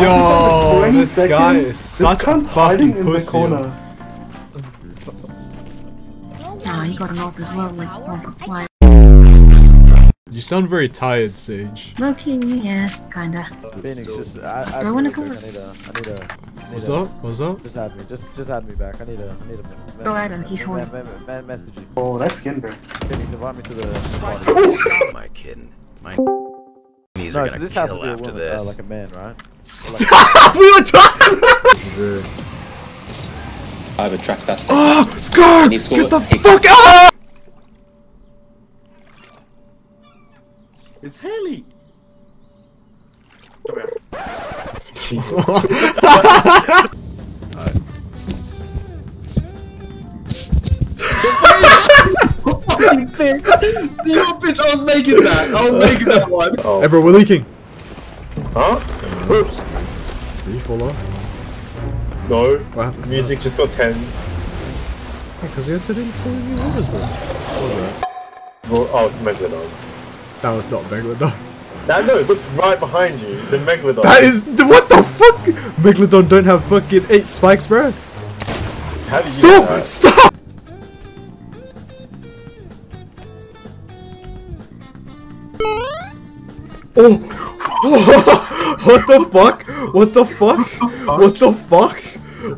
Yo, 20 this guy is such this a cunt's hiding fucking in the pussy. corner. Nah, you got an off as well, like, oh, why? You sound very tired, Sage. Okay, yeah, kinda. Phoenix, just I, I, I wanna real quick, come I need a, I need a. I What's up? What's up? Just add me, just just add me back. I need a, I need a minute. Go ahead and he's horny. man, man, message you. Oh, that's skin bro. Phoenix, invite me to the, the party. Am I kidding? My knees no, are gonna this has to kill be a after woman, uh, this. like a man, right? Or like- we were talking. I have a track that's oh, God! Get the he- fuck out! It's Haley. Come here. Fucking thing. You bitch, I was making that. I was making that one. Hey, bro, we're leaking. Huh? Oops. Did you fall off? No. What happened? Music just got tense. Oh, because we entered into new orders, bro. What was that? Well, oh, it's a Megalodon. That was not Megalodon. That, no, look right behind you. It's a Megalodon. That is what the fuck? Megalodon don't have fucking eight spikes, bro. How do you Stop! Stop! Oh! What the fuck? What the fuck? What the fuck?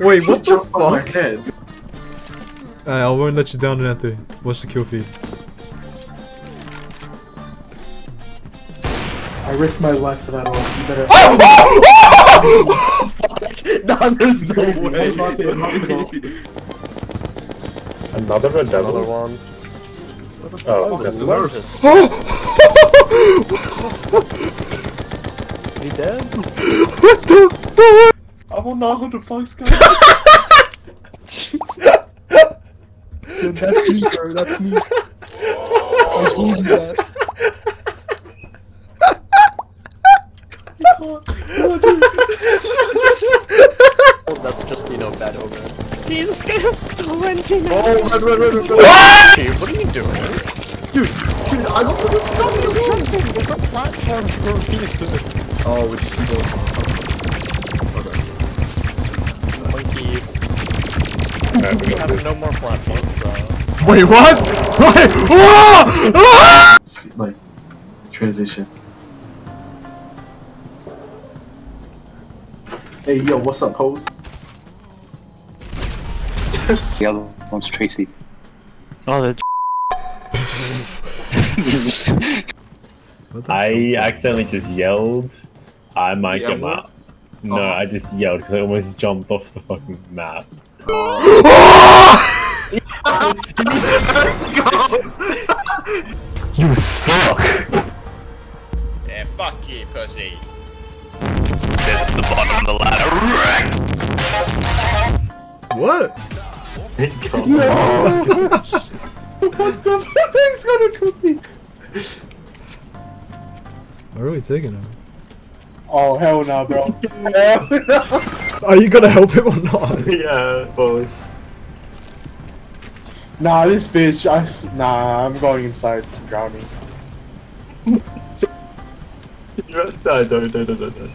Wait, what the Jump on my fuck? head. Alright, I won't let you down, Nante. Watch the what's the kill feed. I risked my life for that one. You better. no, there's no Crazy. way. It's not the- it's not the- Another red devil. Another one. Oh, that's that's worse. Oh! Is he dead? what the fuck? I will not hold the fuck's going That's me, bro. That's me. I told you that. That's just, you know, bad omen. Oh, red, red, red, red, red. Dude, what are you doing? Dude, dude, I got the stuff in the wrong There's a platform for a piece Oh, we just go. Monkey. Alright, we We got have this. no more platforms, so... Wait, what? Wait! Ah! Ah! Like, transition. Hey, yo, what's up, host? the other one's Tracy. Oh, the the I accidentally just yelled. I might get what? map. No, Oh. I just yelled because I almost jumped off the fucking map. you suck! Yeah, fuck you, pussy. Says at the bottom of the ladder. What? what the fuck's gonna cook me? Where are we taking him? Oh, hell no, bro. hell no. Are you gonna help him or not? yeah, boy. Nah, this bitch, I, s- nah, I'm going inside, I'm drowning. No, no, no, no, no, no.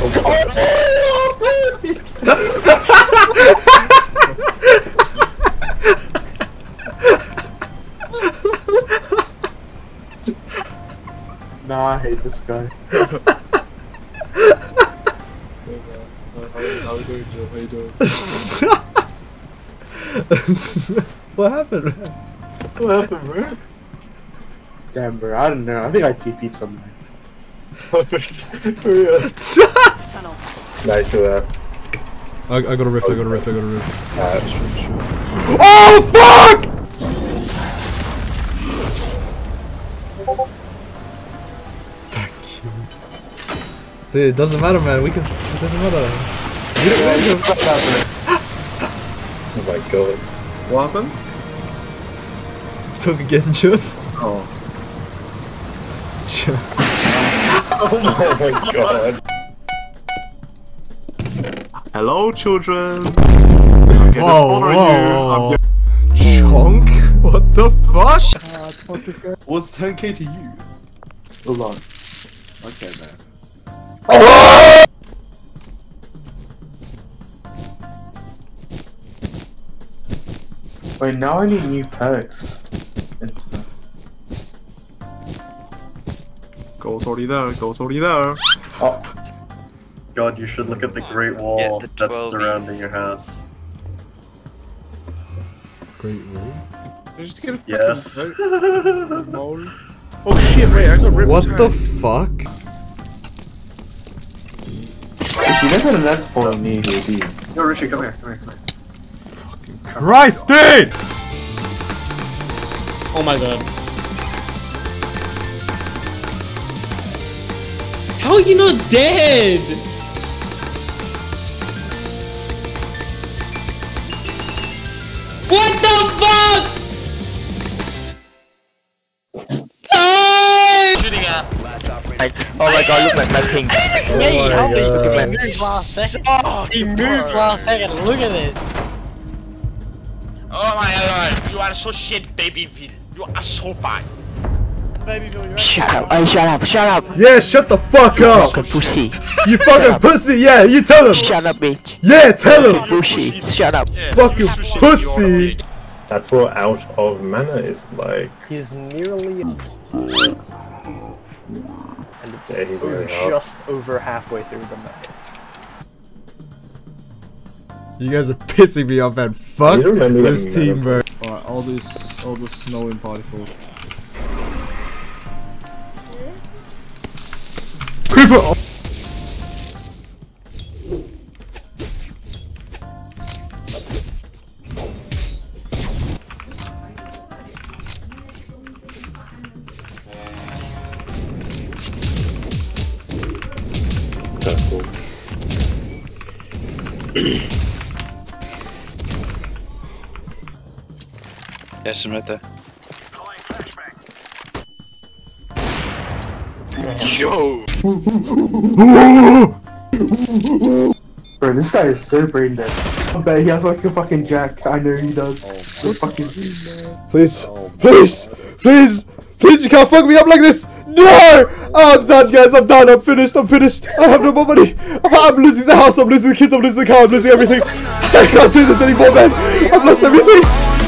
Oh, Nah, I hate this guy. what happened? man? What happened, bro? Damn, bro, I don't know. I think I TP'd something. nice to that. I, I got a rift, I got a rift, I got a rift. Uh, Oh fuck! Dude, it doesn't matter, man. We can. It doesn't matter. We don't win. oh my god. What happened? Talk again, John. Oh. Oh my god. Hello, children! Okay, the Whoa, spot on whoa. you. I'm Chonk? What the fuck? What's 10k to you? A lot. Okay, man. Wait, now I need new perks. and stuff. Goals already there, goals already there. Oh, God, you should look at the Great Wall Yeah, the that's surrounding east. your house. Great room. Just get a fucking Yes. vote. Lol. Oh shit, wait, I got ripped. What the fuck? you never had enough for me, do you? Yo, Richie, come here, come here, come here. Christ, dude! Oh my god. How are you not dead? What the fuck? Oh my god, look like Blackpink. Hey, how God. He moved last second. He moved last second. Look at this. Oh my god, you are so shit, babyville. You are so bad. Shut up, oh shut up, shut up. Yeah, shut the fuck up! Fucking pussy. You fucking pussy! Yeah, you tell him! Shut up, bitch. Yeah, tell him! Pussy. Shut up. Yeah, Fucking you pussy. you are a bitch. That's what out of mana is like. He's nearly. And it's Yeah, he's over- nearly out. just over halfway through the map. You guys are pissing me off, man. Fuck this team, bro. Alright, all this, all this snow and particles. Yes, I'm right there. Yo! bro, this guy is so brain dead. I bet he has like a fucking jack. I know he does. Oh, the fucking. Please, please, please, please, you can't fuck me up like this! No! Oh, I'm done, guys, I'm done, I'm finished, I'm finished. I have no more money. I'm losing the house, I'm losing the kids, I'm losing the car, I'm losing everything. I can't do this anymore, man. I've lost everything.